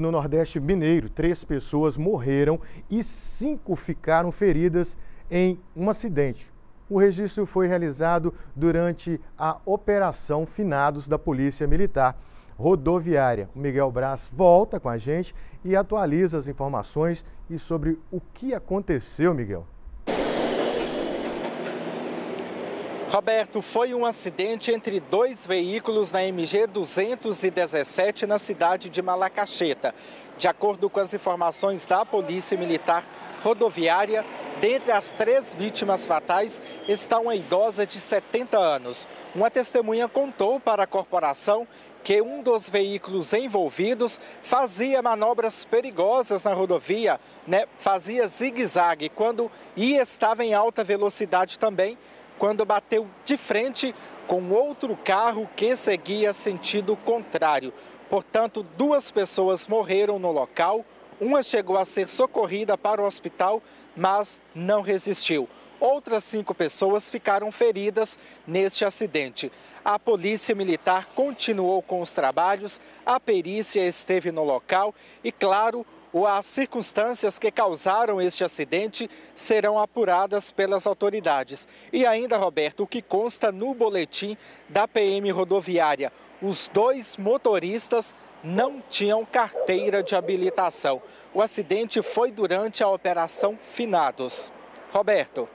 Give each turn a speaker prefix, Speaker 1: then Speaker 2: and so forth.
Speaker 1: No Nordeste Mineiro, três pessoas morreram e cinco ficaram feridas em um acidente. O registro foi realizado durante a Operação Finados da Polícia Militar Rodoviária. O Miguel Braz volta com a gente e atualiza as informações e sobre o que aconteceu, Miguel.
Speaker 2: Roberto, foi um acidente entre dois veículos na MG 217 na cidade de Malacacheta. De acordo com as informações da Polícia Militar Rodoviária, dentre as três vítimas fatais está uma idosa de 70 anos. Uma testemunha contou para a corporação que um dos veículos envolvidos fazia manobras perigosas na rodovia, né? fazia zigue-zague quando e estava em alta velocidade também quando bateu de frente com outro carro que seguia sentido contrário. Portanto, duas pessoas morreram no local. Uma chegou a ser socorrida para o hospital, mas não resistiu. Outras cinco pessoas ficaram feridas neste acidente. A Polícia Militar continuou com os trabalhos, a perícia esteve no local e, claro, as circunstâncias que causaram este acidente serão apuradas pelas autoridades. E ainda, Roberto, o que consta no boletim da PM rodoviária: os dois motoristas não tinham carteira de habilitação. O acidente foi durante a Operação Finados. Roberto.